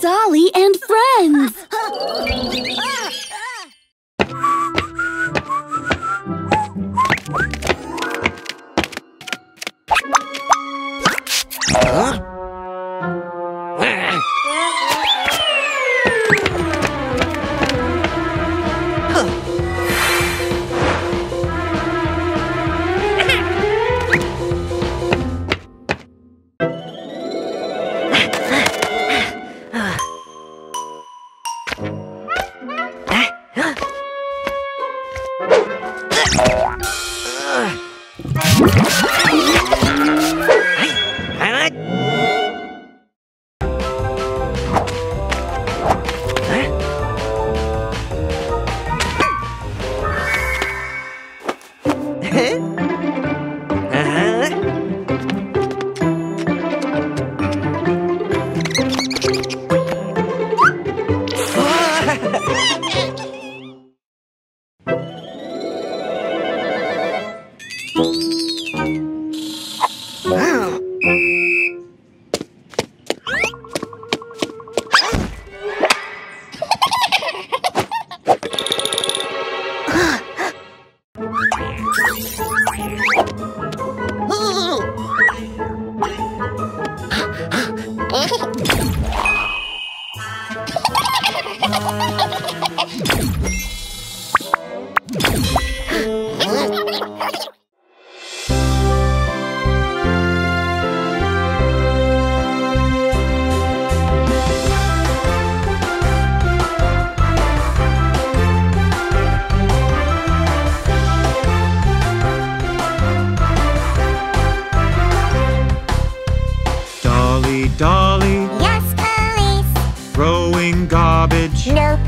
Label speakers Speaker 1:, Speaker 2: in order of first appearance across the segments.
Speaker 1: Dolly and friends!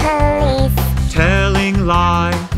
Speaker 2: police.
Speaker 3: telling lie,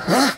Speaker 2: Huh?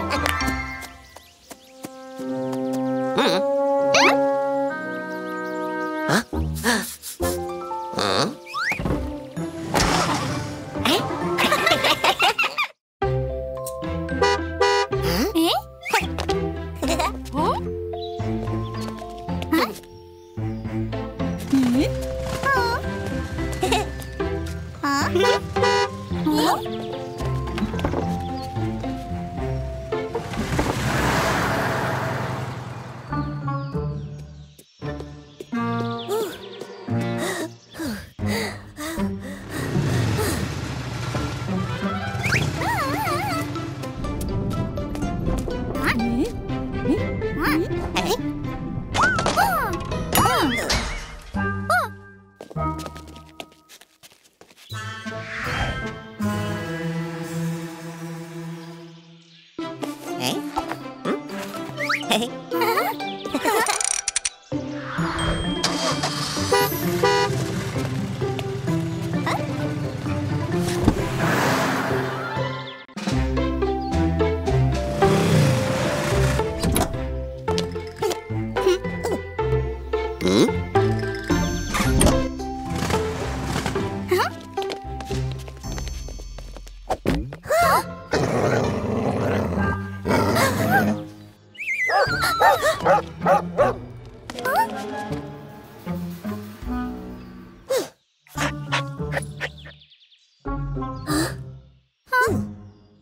Speaker 3: 啊？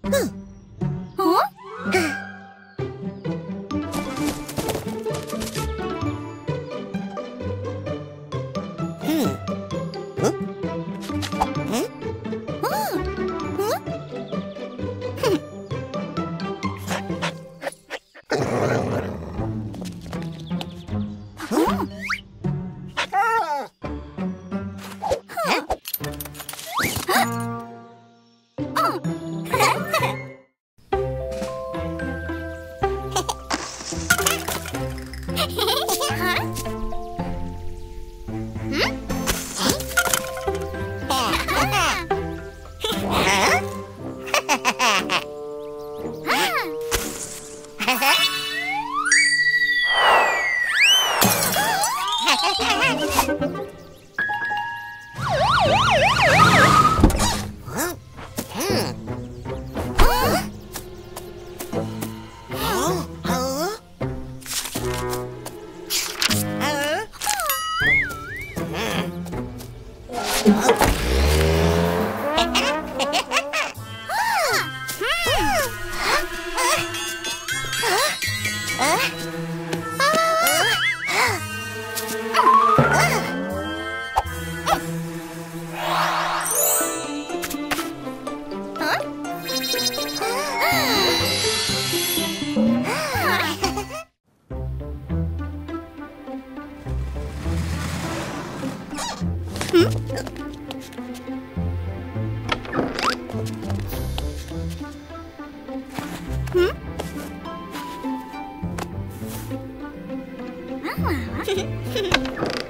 Speaker 2: 哼 Yeah.
Speaker 4: I'm so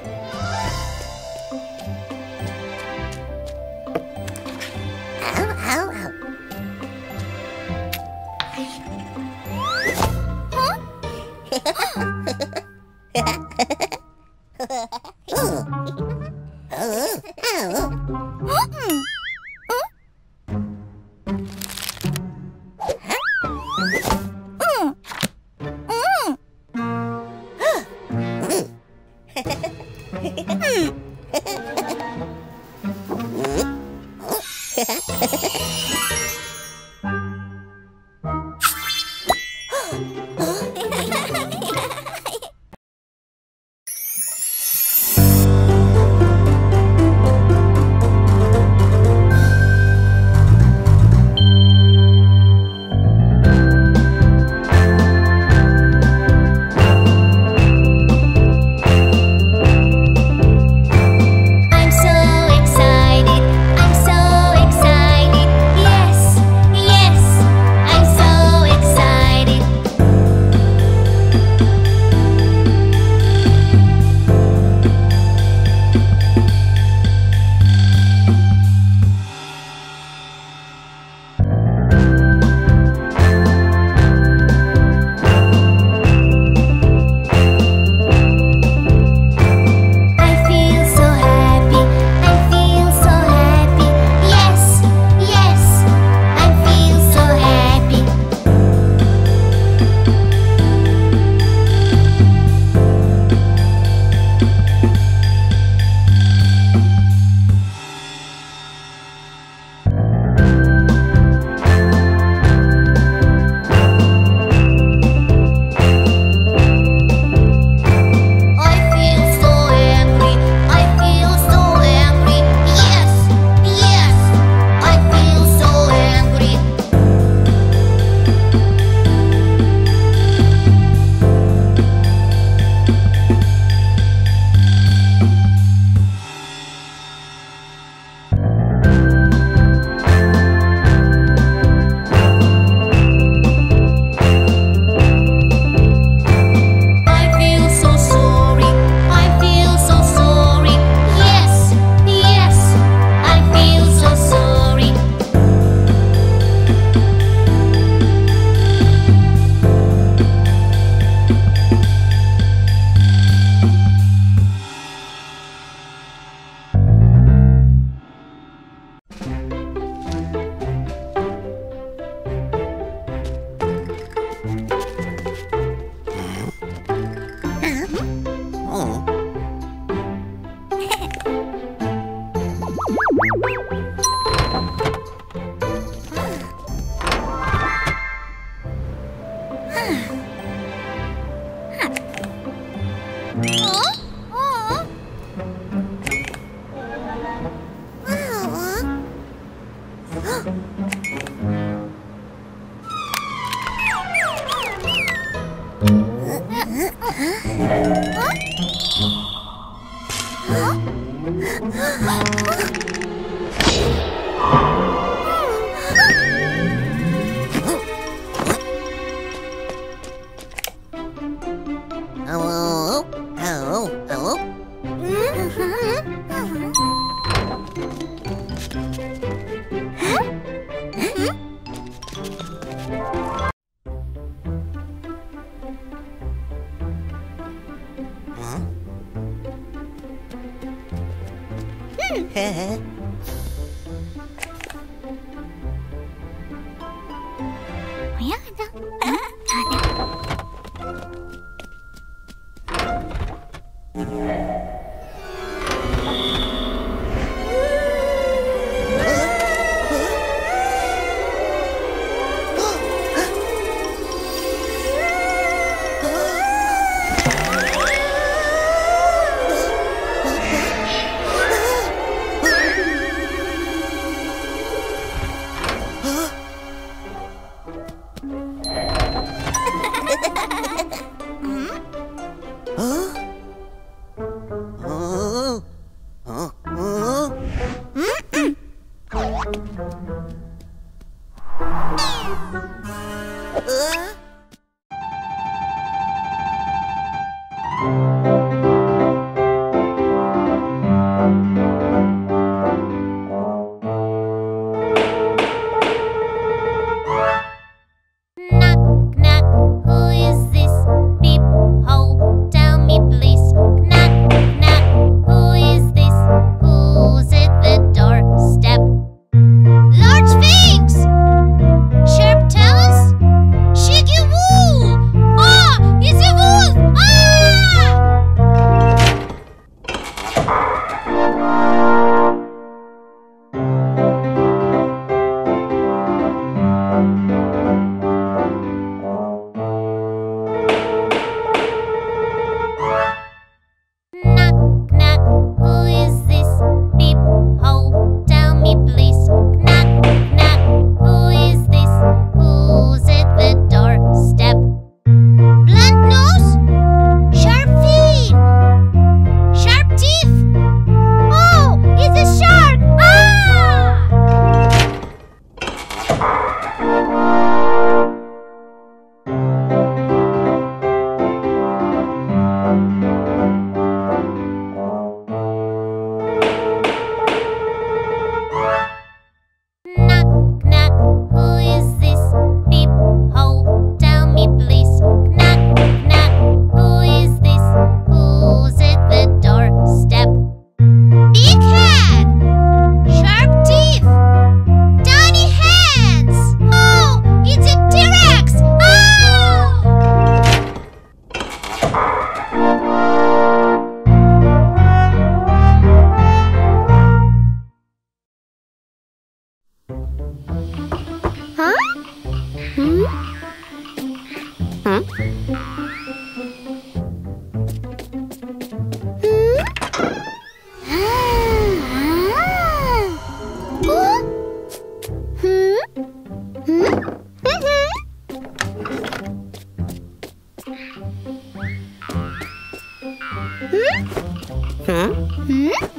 Speaker 4: Knock, knock, who is 嗯？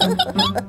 Speaker 4: Ha ha
Speaker 2: ha!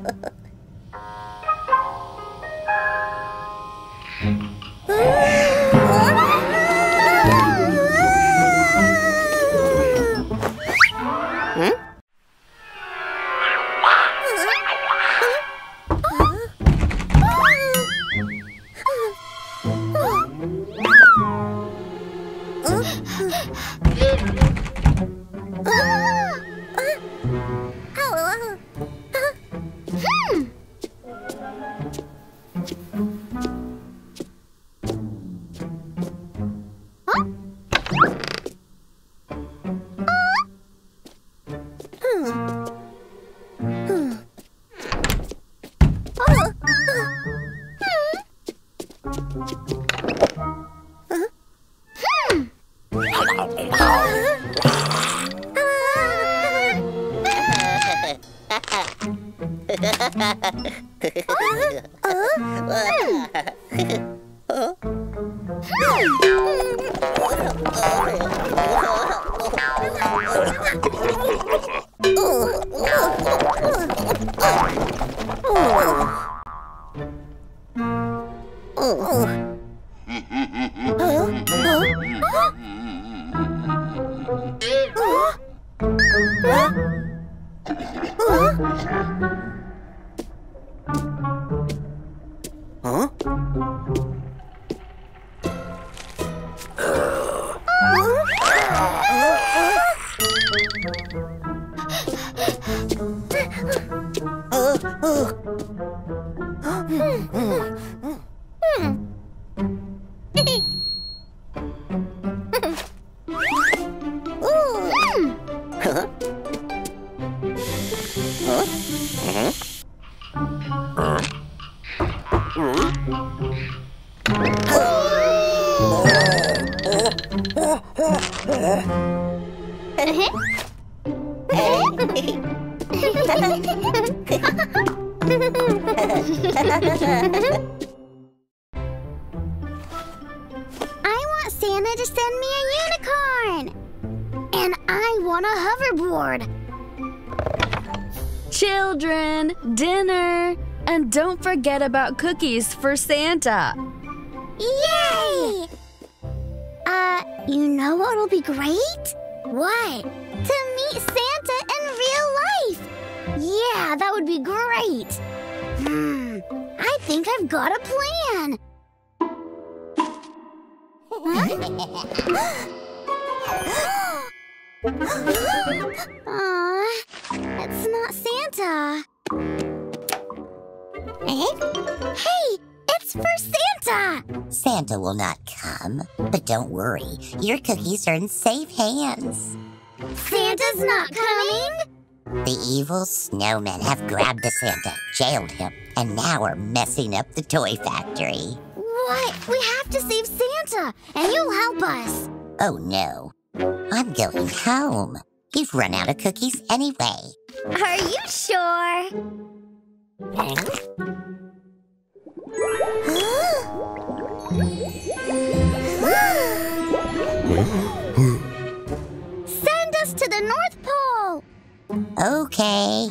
Speaker 1: Huh?
Speaker 5: Uh, uh. hmm. About cookies for Santa.
Speaker 2: Yay! Uh, you know what'll be great? What? To meet Santa in real life. Yeah, that would be great. Hmm, I think I've got a plan. Aw, it's not Santa. Eh? Hey, it's for Santa!
Speaker 6: Santa will not come, but don't worry, your cookies are in safe hands.
Speaker 2: Santa's not coming?
Speaker 6: The evil snowmen have grabbed the Santa, jailed him, and now are messing up the toy factory.
Speaker 2: What? We have to save Santa, and you'll help us.
Speaker 6: Oh no, I'm going home. You've run out of cookies anyway.
Speaker 2: Are you sure? Send us to the North Pole!
Speaker 6: Okay.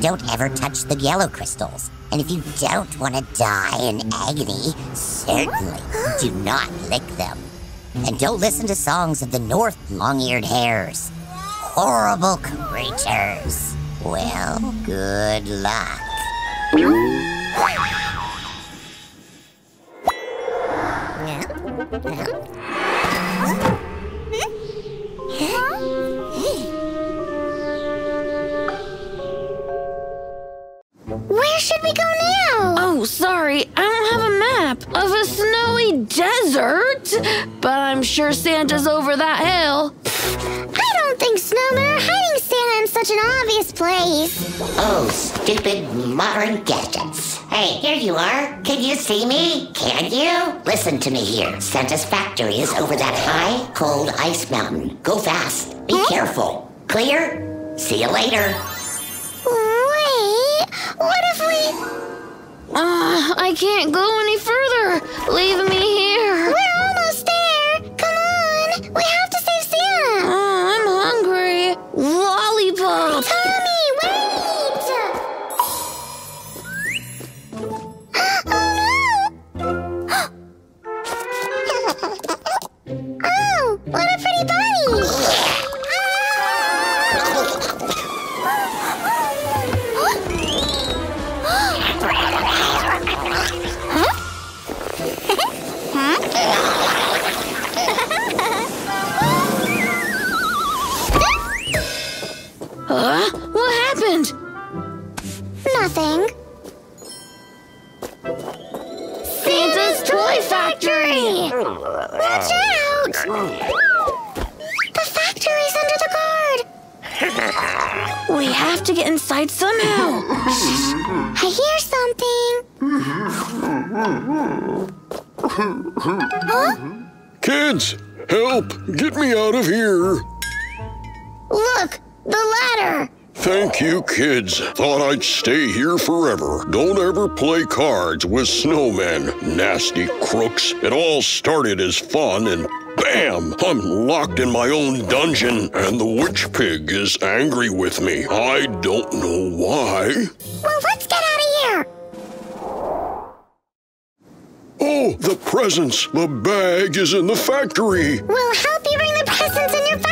Speaker 6: Don't ever touch the yellow crystals. And if you don't want to die in agony, certainly do not lick them. And don't listen to songs of the North long eared hares. Horrible creatures. Well, good luck.
Speaker 2: Where should we go now?
Speaker 5: Oh, sorry, I don't have a map of a snowy desert, but I'm sure Santa's over that hill.
Speaker 2: I don't think snowmen are hiding Santa in such an obvious place.
Speaker 6: Oh, stupid modern gadgets. Hey, here you are. Can you see me? Can you? Listen to me here. Santa's factory is over that high, cold ice mountain. Go fast. Be careful. Clear? See you later.
Speaker 2: Wait, what if we...
Speaker 5: Uh, I can't go any further. Leave me here.
Speaker 2: Nothing.
Speaker 5: Santa's toy factory!
Speaker 2: Watch out! The factory's under the guard.
Speaker 5: We have to get inside somehow.
Speaker 2: I hear something.
Speaker 7: Kids, help! Get me out of here!
Speaker 2: Look, the ladder.
Speaker 7: Thank you, kids. Thought I'd stay here forever. Don't ever play cards with snowmen. Nasty crooks. It all started as fun and bam! I'm locked in my own dungeon and the witch pig is angry with me. I don't know why.
Speaker 2: Well, let's get out of here.
Speaker 7: Oh, the presents! The bag is in the factory!
Speaker 2: We'll help you bring the presents in your factory back.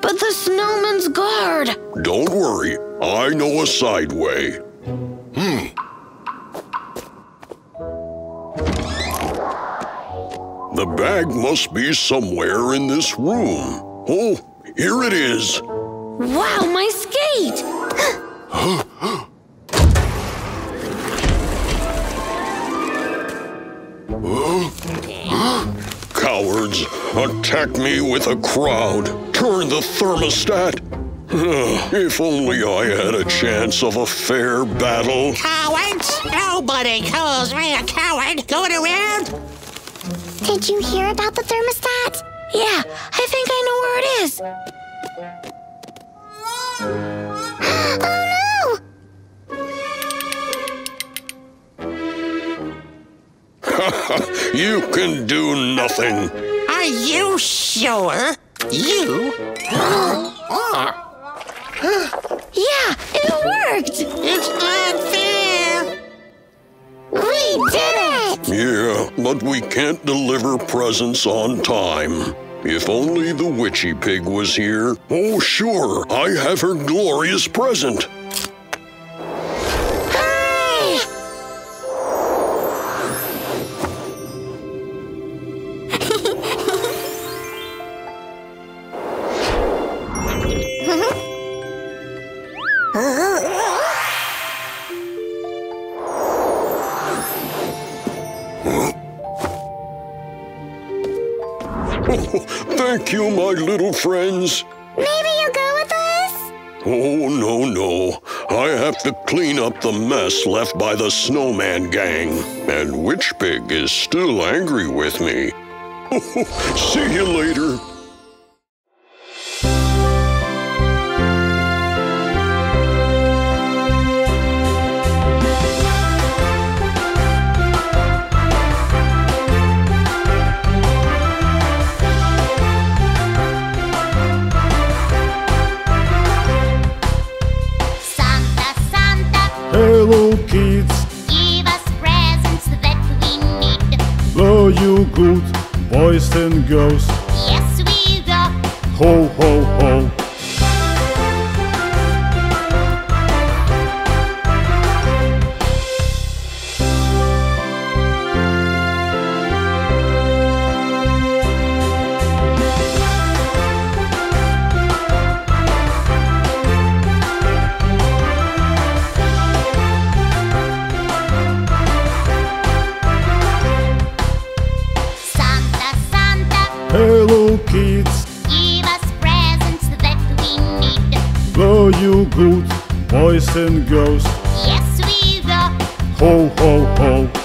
Speaker 5: But the snowman's guard.
Speaker 7: Don't worry, I know a side way. Hmm. The bag must be somewhere in this room. Oh, here it is.
Speaker 5: Wow, my skate!
Speaker 7: attack me with a crowd. Turn the thermostat. if only I had a chance of a fair battle.
Speaker 1: Cowards! Nobody calls me a coward going around.
Speaker 2: Did you hear about the thermostat?
Speaker 5: Yeah, I think I know where it is.
Speaker 2: Oh no!
Speaker 7: You can do nothing.
Speaker 1: Are you sure? You? are?
Speaker 5: Yeah, it worked!
Speaker 1: It's unfair.
Speaker 2: We did it!
Speaker 7: Yeah, but we can't deliver presents on time. If only the witchy pig was here. Oh, sure, I have her glorious present. Little friends.
Speaker 2: Maybe you'll go with us?
Speaker 7: Oh, no, no. I have to clean up the mess left by the snowman gang. And Witch Pig is still angry with me. See you later.
Speaker 8: Good, boys and girls.
Speaker 4: Yes, we go.
Speaker 8: Ho ho good, boys and girls.
Speaker 4: Yes, we go.
Speaker 8: Ho ho ho.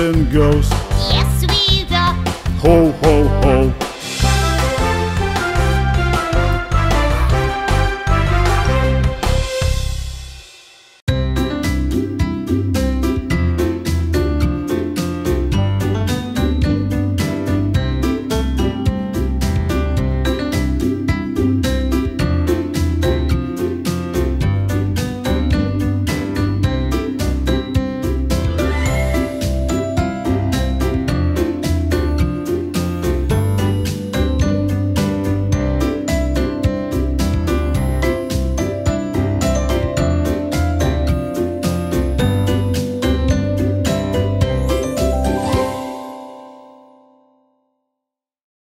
Speaker 8: And girls.